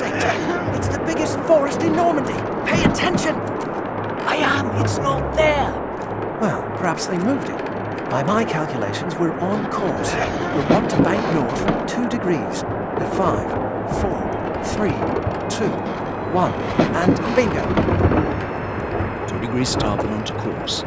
Victor, it's the biggest forest in Normandy. Pay attention. I am. It's not there. Well, perhaps they moved it. By my calculations, we're on course. Want to bank north two degrees. At five, four, three, two, one, and bingo. Two degrees starboard onto course.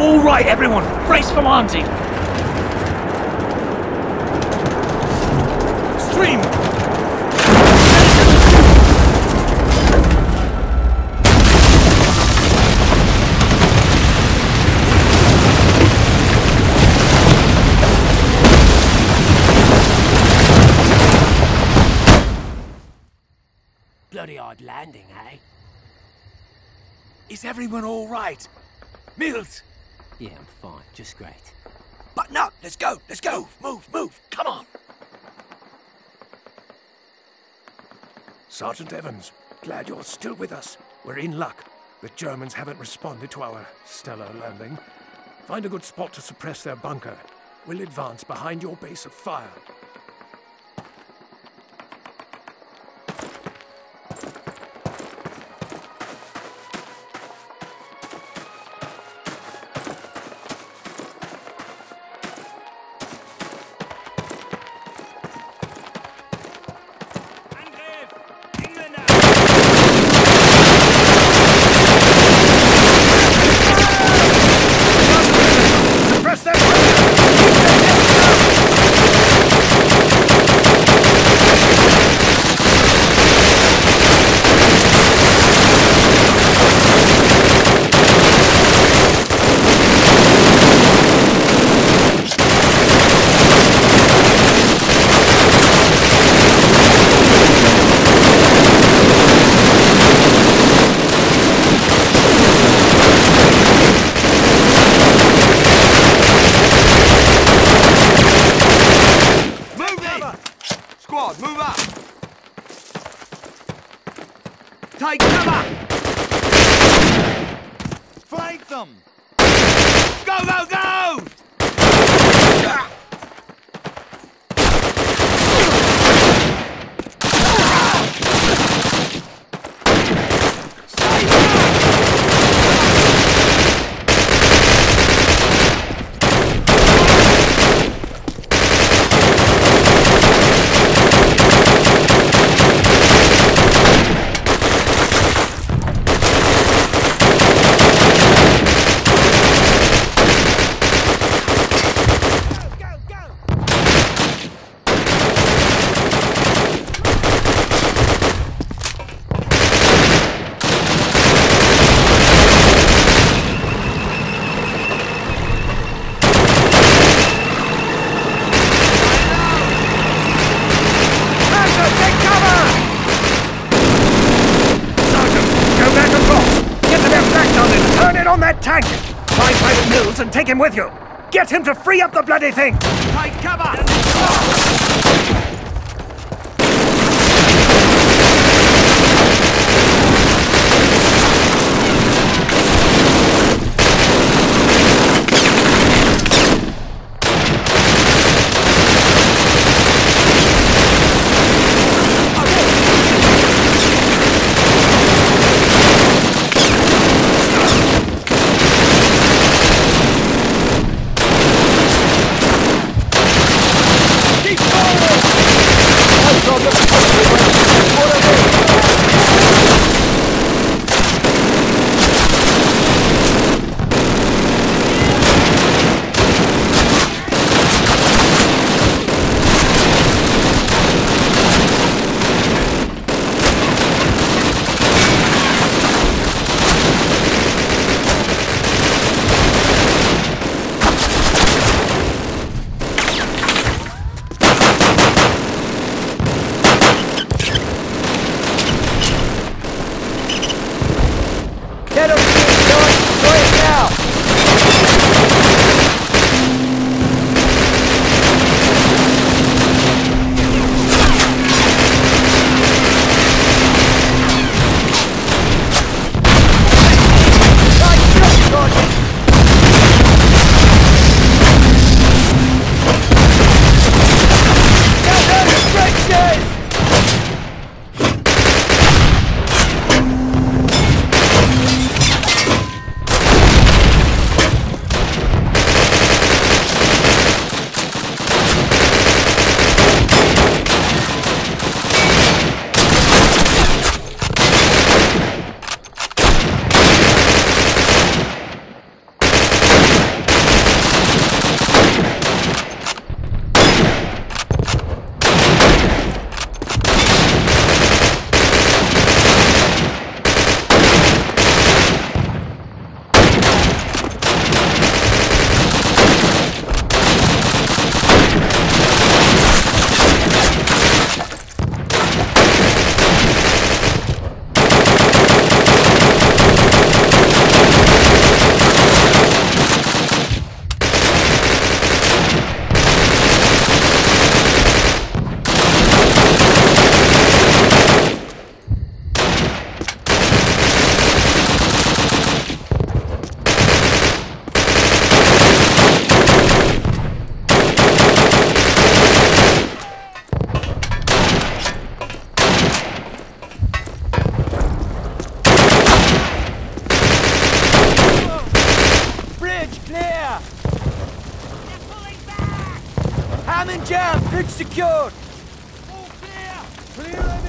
All right, everyone. Brace for landing. Stream. Bloody hard landing, eh? Is everyone all right? Mills, Yeah, I'm fine. Just great. Button up! Let's go! Let's go! Move, move! Come on! Sergeant Evans, glad you're still with us. We're in luck. The Germans haven't responded to our stellar landing. Find a good spot to suppress their bunker. We'll advance behind your base of fire. Take cover! Flank them! Go, go, go! Sergeant, take cover! Sergeant, go back across. Get the left back down and turn it on that tank. Find Private Mills and take him with you. Get him to free up the bloody thing. Take cover! Jamming jam! Bridge secured! All clear! Clear